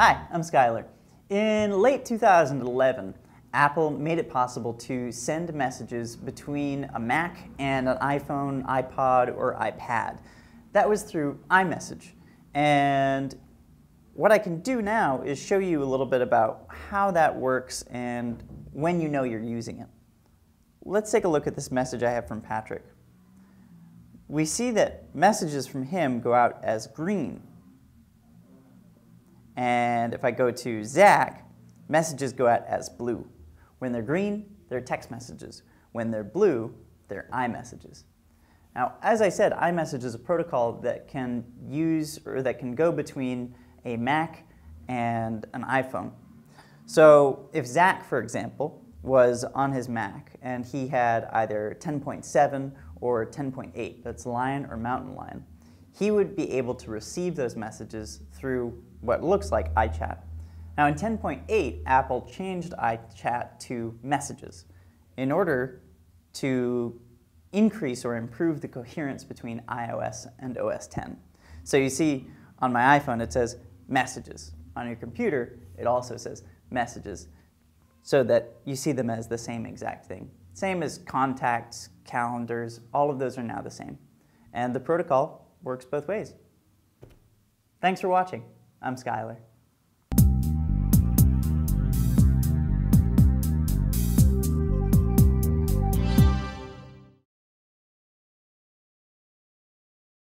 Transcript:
Hi, I'm Skylar. In late 2011, Apple made it possible to send messages between a Mac and an iPhone, iPod, or iPad. That was through iMessage. And what I can do now is show you a little bit about how that works and when you know you're using it. Let's take a look at this message I have from Patrick. We see that messages from him go out as green. And if I go to Zach, messages go out as blue. When they're green, they're text messages. When they're blue, they're iMessages. Now, as I said, iMessage is a protocol that can use or that can go between a Mac and an iPhone. So if Zach, for example, was on his Mac and he had either 10.7 or 10.8, that's Lion or Mountain Lion, he would be able to receive those messages through what looks like iChat. Now in 10.8, Apple changed iChat to messages in order to increase or improve the coherence between iOS and OS 10. So you see on my iPhone it says messages. On your computer it also says messages so that you see them as the same exact thing. Same as contacts, calendars, all of those are now the same. And the protocol works both ways. Thanks for watching. I'm Skylar.